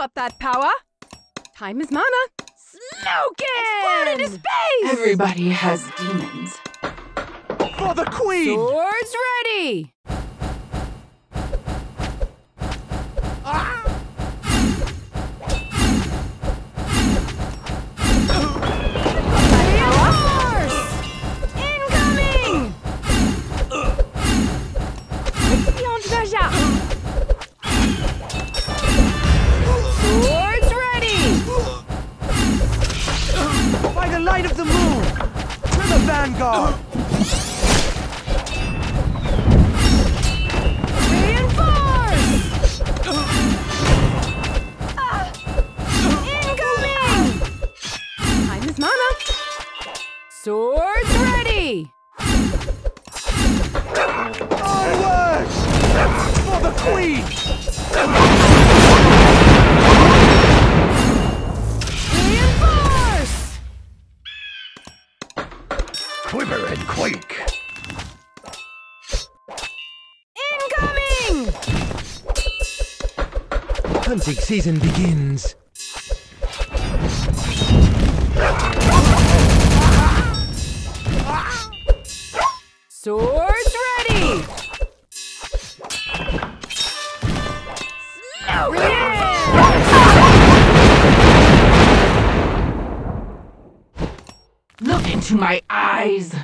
Got that power. Time is mana. Smoke it! Explode into space! Everybody has demons. For the queen! Swords ready! Light of the moon! To the vanguard! Reinforce! Incoming! Time is mana. Swords ready! Onwards! For the queen! Season begins. Swords ready! Look into my eyes.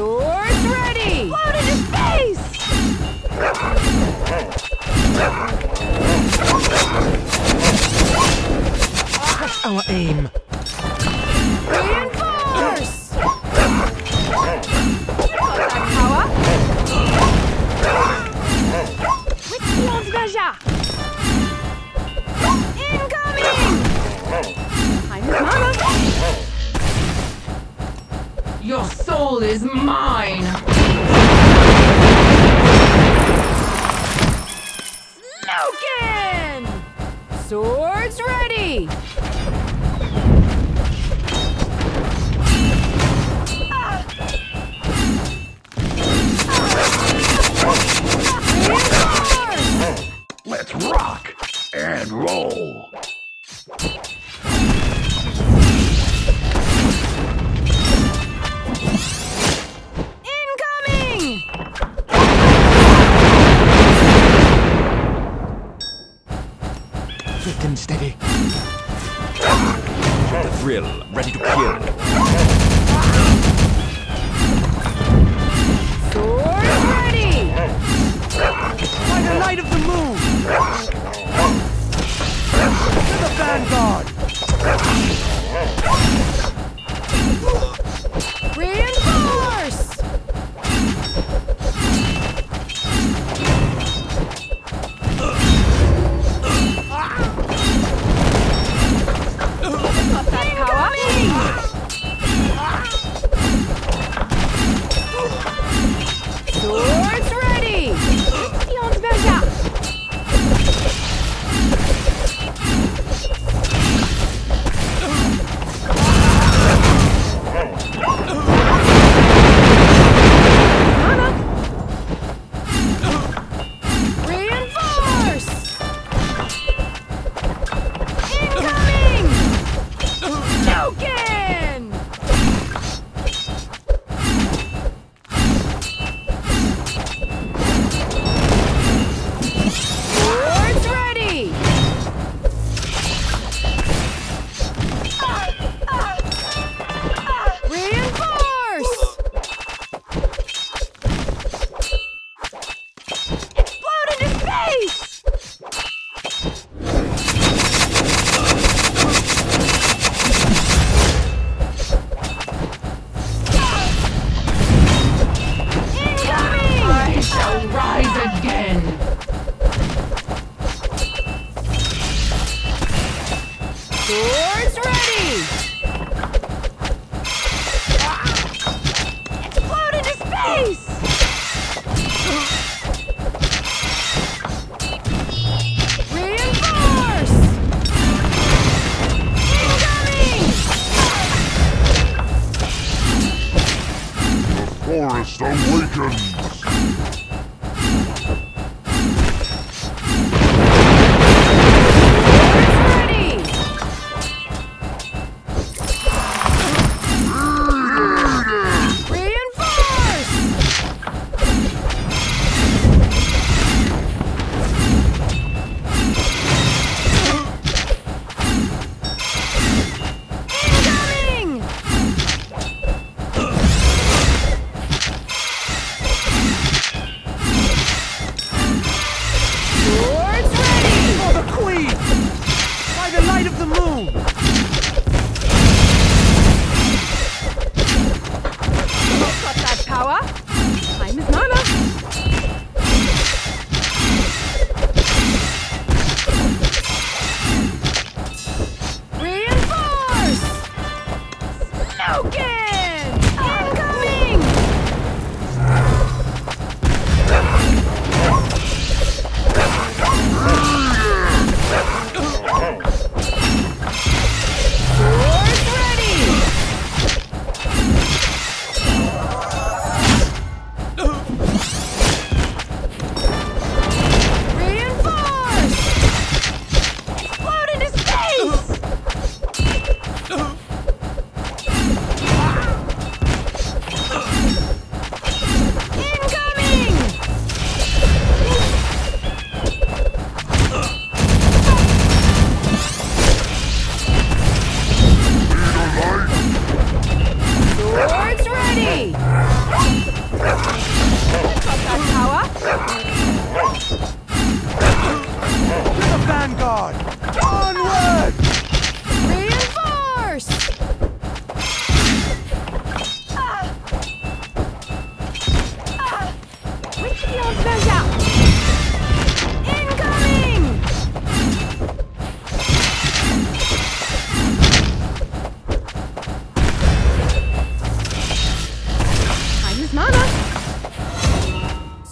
Swords ready! Float into space! Our aim. Is mine.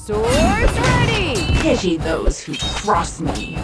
Swords ready! Pity those who cross me.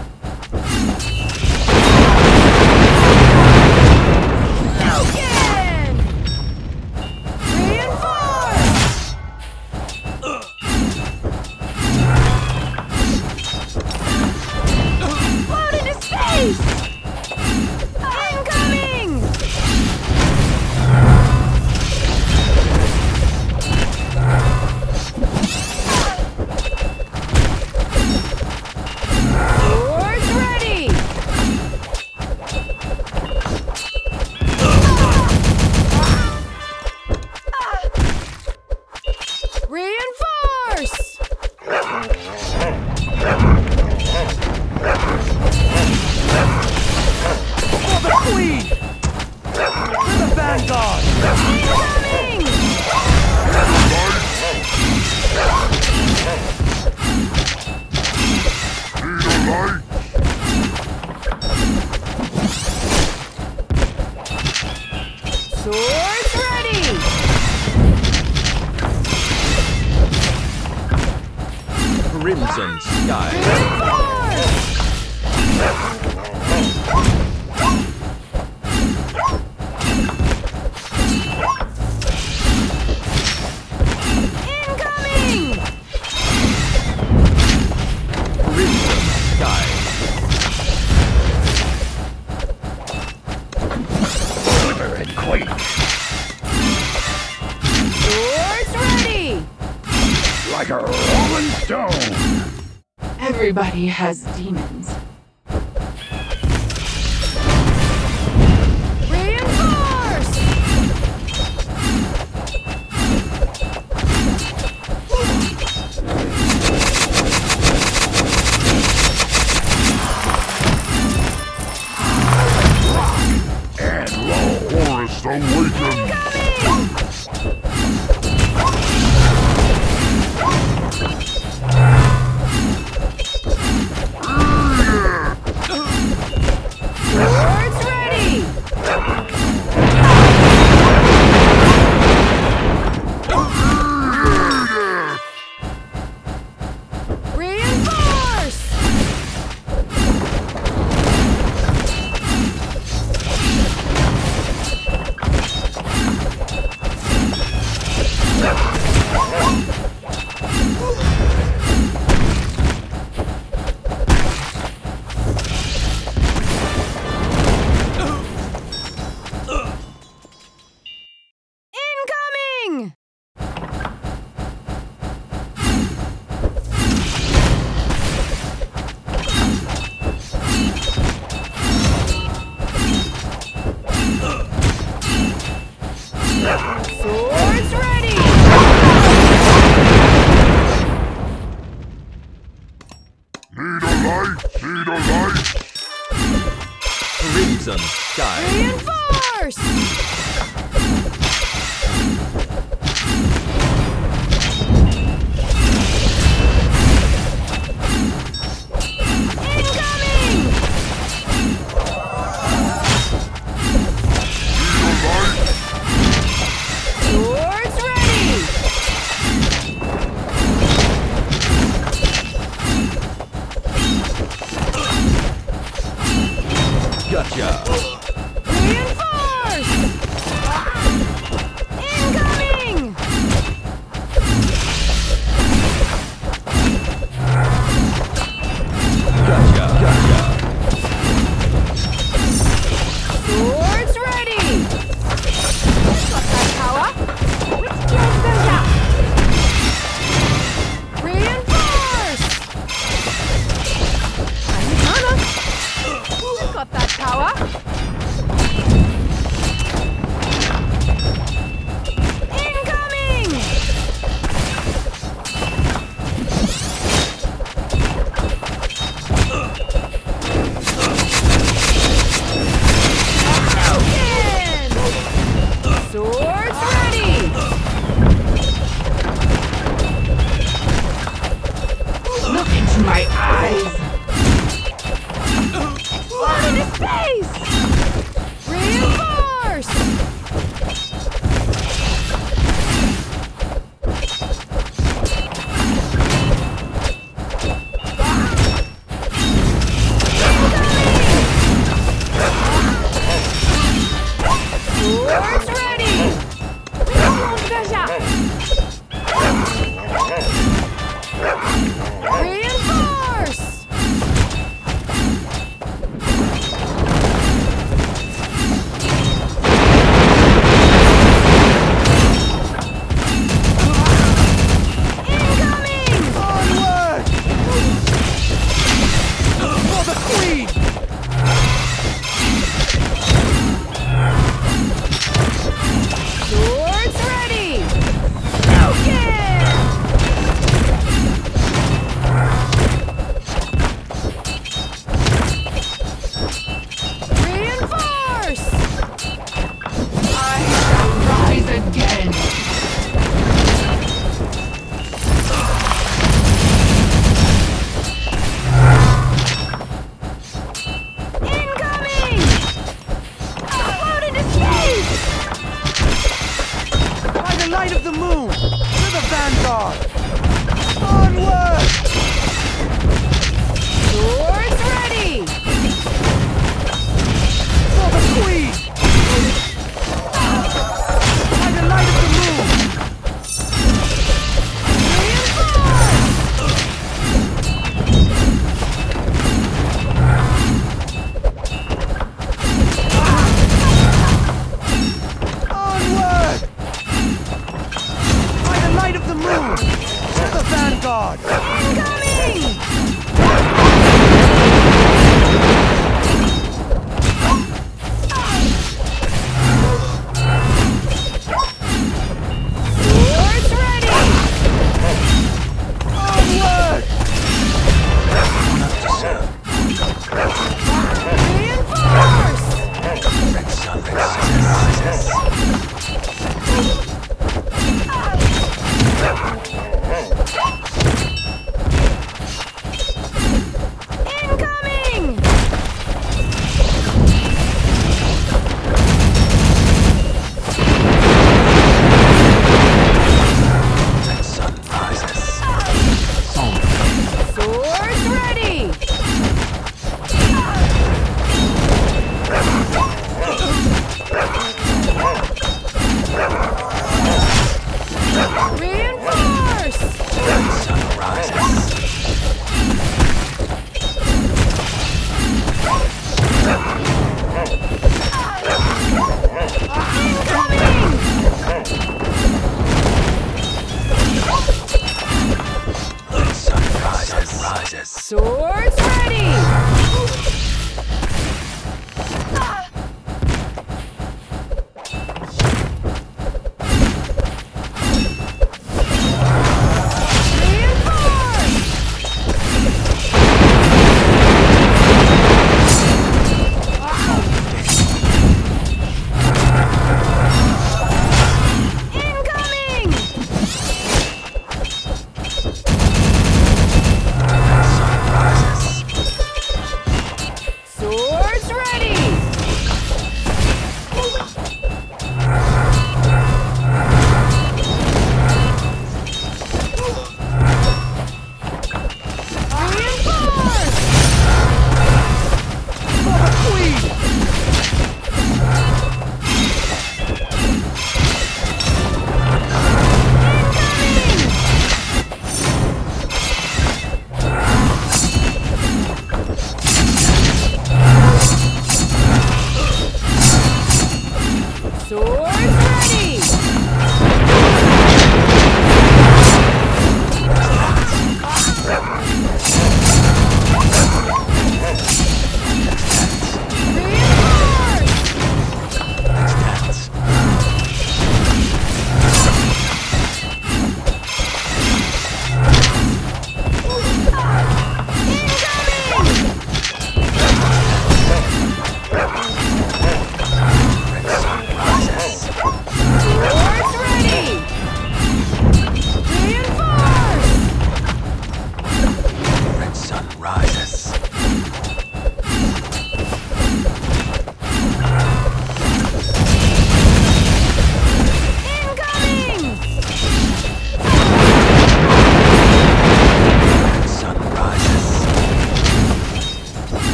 The